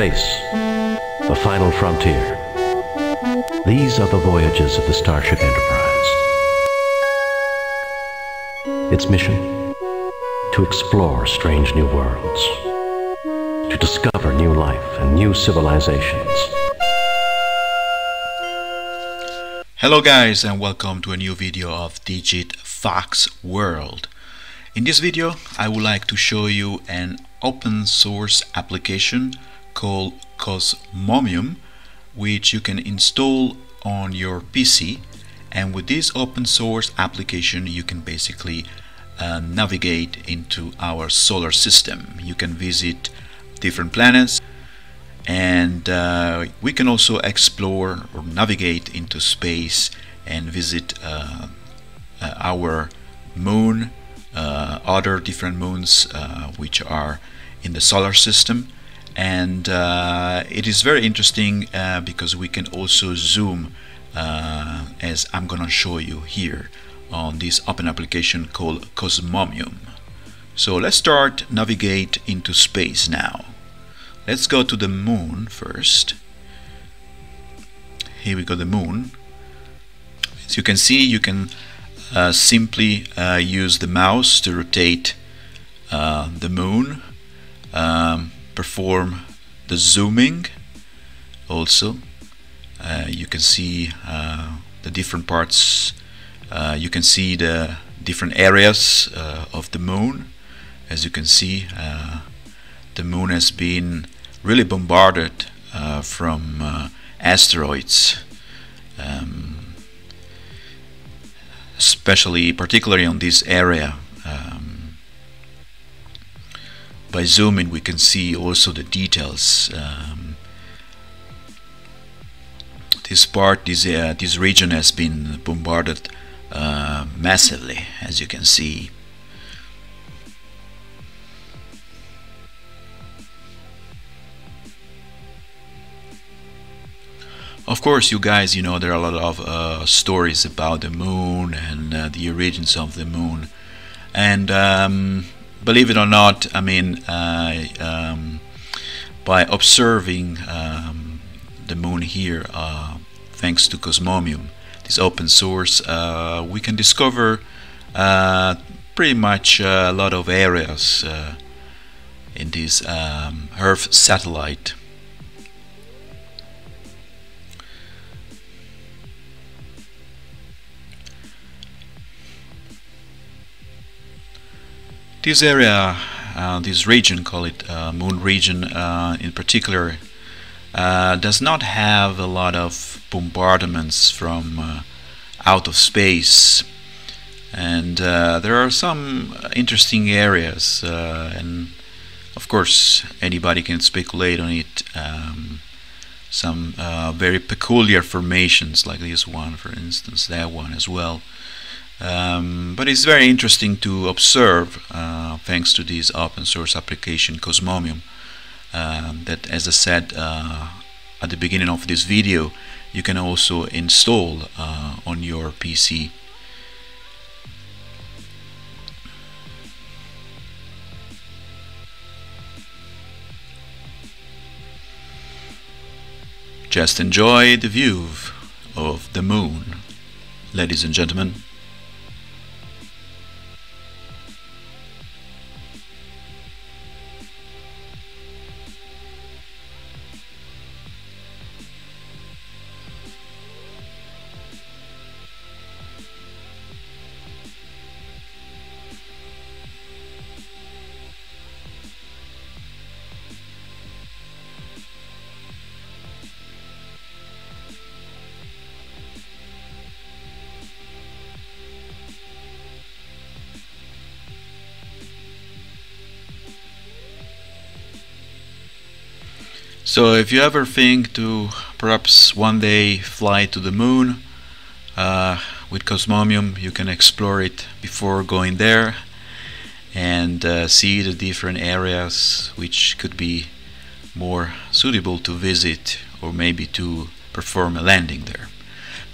Space, the final frontier. These are the voyages of the Starship Enterprise. Its mission? To explore strange new worlds, to discover new life and new civilizations. Hello guys and welcome to a new video of Digit Fox World. In this video I would like to show you an open source application called Cosmonium which you can install on your PC and with this open source application you can basically uh, navigate into our solar system. You can visit different planets and uh, we can also explore or navigate into space and visit uh, uh, our moon, uh, other different moons uh, which are in the solar system and uh, it is very interesting because we can also zoom as I'm gonna show you here on this open application called Cosmonium. So let's start navigate into space now. Let's go to the moon first. Here we go, the moon. As you can see, you can uh, simply uh, use the mouse to rotate uh, the moon, um, perform the zooming also. Uh, you can see uh, the different parts, uh, you can see the different areas of the moon. As you can see, the moon has been really bombarded uh, from uh, asteroids, um, especially, particularly on this area. By zooming, we can see also the details. Um, this part, this uh, this region has been bombarded uh, massively, as you can see. Of course, you guys, you know, there are a lot of uh, stories about the moon and uh, the origins of the moon. And um, believe it or not, I mean, uh, um, by observing um, the moon here, uh, thanks to Cosmonium, this open source, uh, we can discover uh, pretty much a lot of areas in this um, Earth satellite. This area, uh, this region, call it uh, moon region uh, in particular, uh, does not have a lot of bombardments from uh, out of space. And uh, there are some interesting areas and of course anybody can speculate on it um, some very peculiar formations like this one for instance that one as well um, but it's very interesting to observe uh, thanks to this open source application Cosmonium um, that as I said uh, at the beginning of this video you can also install uh, on your PC just enjoy the view of the moon ladies and gentlemen So if you ever think to perhaps one day fly to the moon uh, with Cosmonium, you can explore it before going there and uh, see the different areas which could be more suitable to visit or maybe to perform a landing there.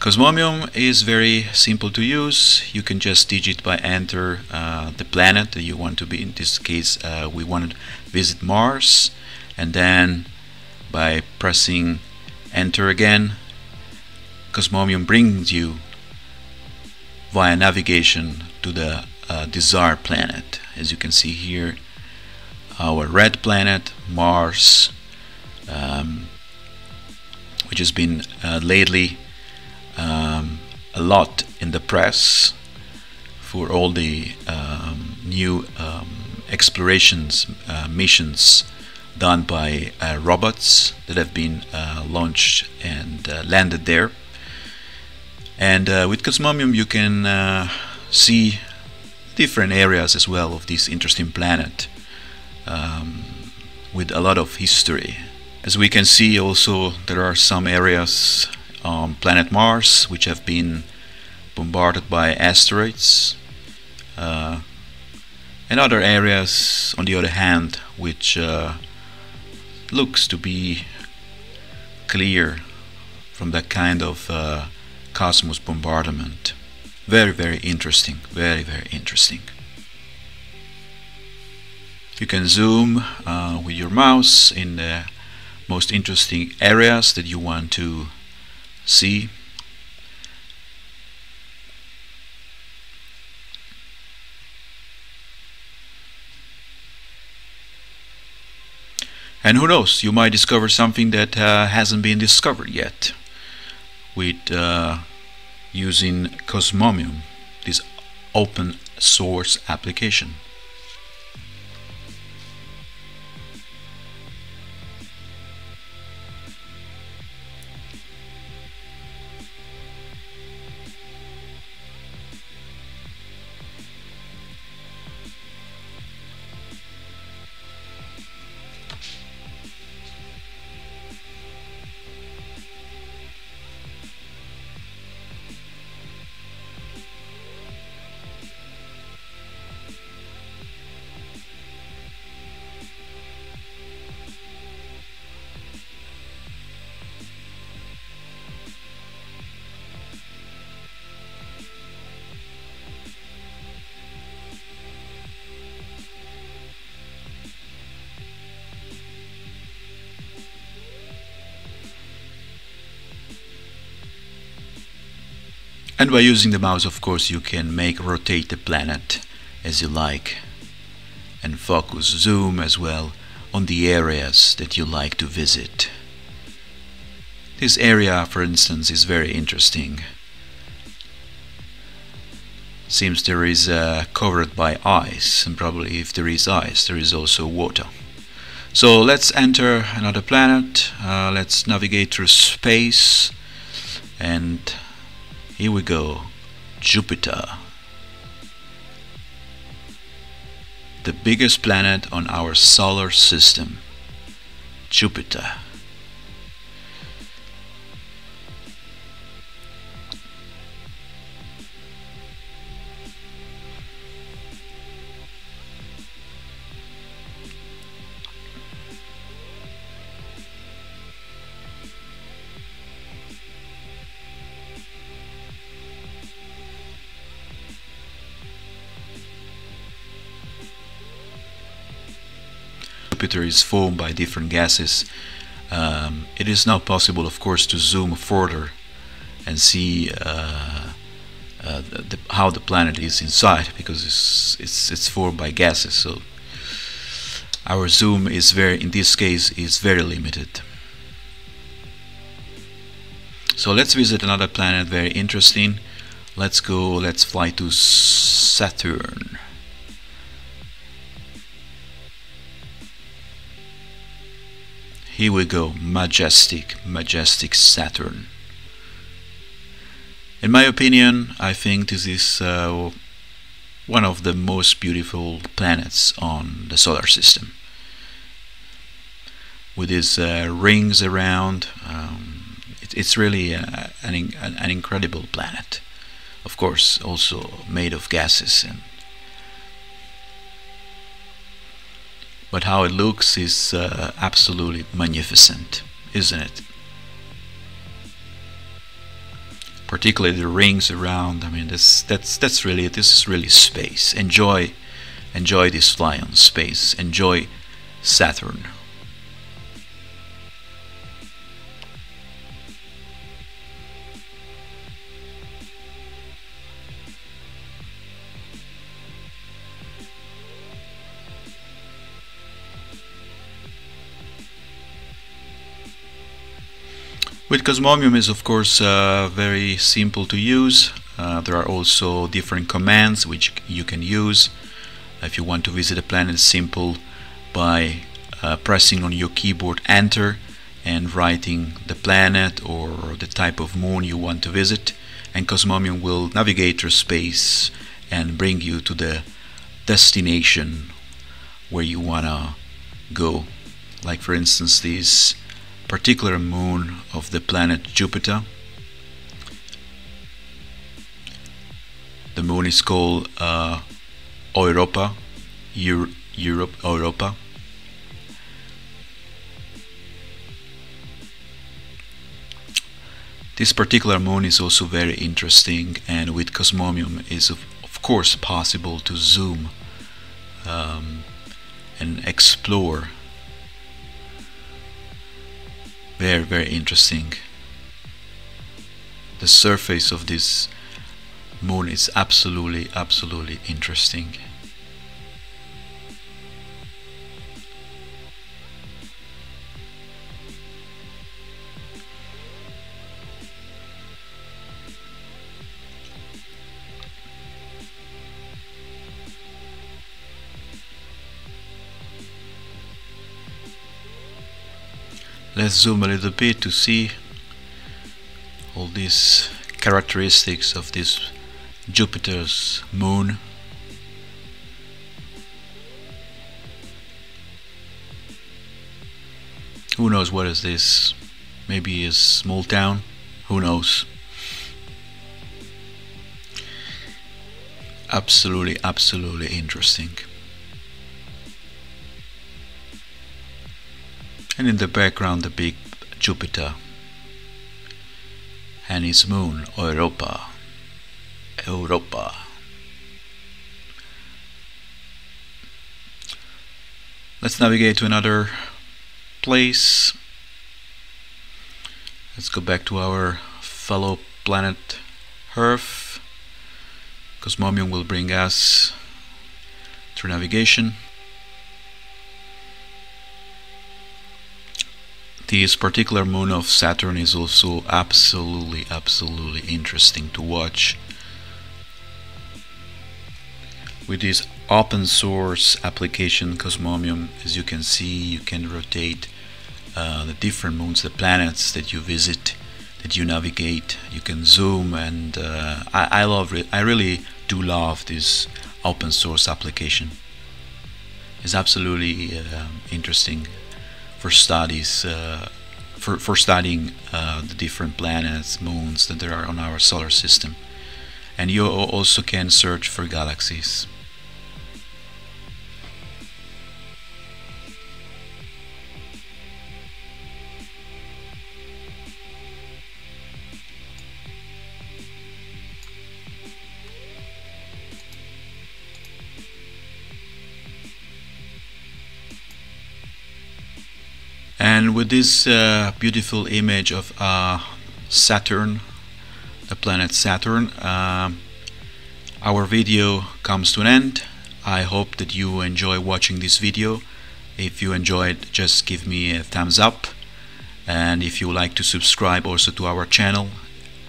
Cosmonium is very simple to use. You can just digit by enter uh, the planet that you want to be. In this case, uh, we want to visit Mars and then by pressing enter again. Cosmonium brings you via navigation to the uh, desired planet. As you can see here our red planet Mars um, which has been uh, lately um, a lot in the press for all the um, new um, explorations uh, missions done by uh, robots that have been uh, launched and uh, landed there. And uh, with Cosmonium you can see different areas as well of this interesting planet um, with a lot of history. As we can see also there are some areas on planet Mars which have been bombarded by asteroids uh, and other areas on the other hand which uh, looks to be clear from that kind of uh, cosmos bombardment. Very very interesting very very interesting. You can zoom uh, with your mouse in the most interesting areas that you want to see and who knows you might discover something that uh, hasn't been discovered yet with uh, using Cosmonium this open source application and by using the mouse of course you can make rotate the planet as you like and focus zoom as well on the areas that you like to visit. This area for instance is very interesting. Seems there is uh, covered by ice and probably if there is ice there is also water. So let's enter another planet. Uh, let's navigate through space and here we go. Jupiter. The biggest planet on our solar system. Jupiter. Jupiter is formed by different gases, um, it is now possible, of course, to zoom further and see uh, uh, the, how the planet is inside because it's, it's it's formed by gases. So our zoom is very, in this case, is very limited. So let's visit another planet, very interesting. Let's go, let's fly to Saturn. Here we go, majestic, majestic Saturn. In my opinion, I think this is uh, one of the most beautiful planets on the solar system. With its uh, rings around, um, it, it's really uh, an, an incredible planet. Of course, also made of gases and but how it looks is uh, absolutely magnificent, isn't it? Particularly the rings around. I mean, that's that's that's really this is really space. Enjoy, enjoy this fly on space. Enjoy Saturn. With Cosmonium is of course uh, very simple to use. Uh, there are also different commands which you can use. If you want to visit a planet, simple by uh, pressing on your keyboard enter and writing the planet or the type of moon you want to visit and Cosmonium will navigate through space and bring you to the destination where you wanna go like for instance this particular moon of the planet Jupiter the moon is called uh, Europa Euro Europe Europa This particular moon is also very interesting and with Cosmonium is of, of course possible to zoom um, and explore. Very, very interesting. The surface of this moon is absolutely, absolutely interesting. Let's zoom a little bit to see all these characteristics of this Jupiter's moon. Who knows what is this? Maybe a small town? Who knows? Absolutely absolutely interesting and in the background the big Jupiter and his moon Europa Europa. Let's navigate to another place. Let's go back to our fellow planet Earth. Cosmonium will bring us through navigation This particular moon of Saturn is also absolutely, absolutely interesting to watch. With this open source application Cosmonium, as you can see, you can rotate uh, the different moons, the planets that you visit, that you navigate. You can zoom, and uh, I, I love it. I really do love this open source application. It's absolutely uh, interesting for studies uh, for, for studying uh, the different planets, moons that there are on our solar system. And you also can search for galaxies. And with this uh, beautiful image of uh, Saturn the planet Saturn uh, our video comes to an end. I hope that you enjoy watching this video. If you enjoyed just give me a thumbs up. And if you like to subscribe also to our channel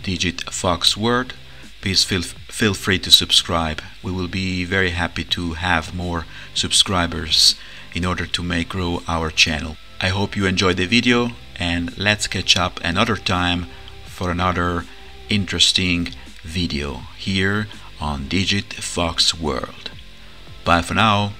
Digit Fox World please feel feel free to subscribe. We will be very happy to have more subscribers in order to make grow our channel I hope you enjoyed the video and let's catch up another time for another interesting video here on Digit Fox World. Bye for now.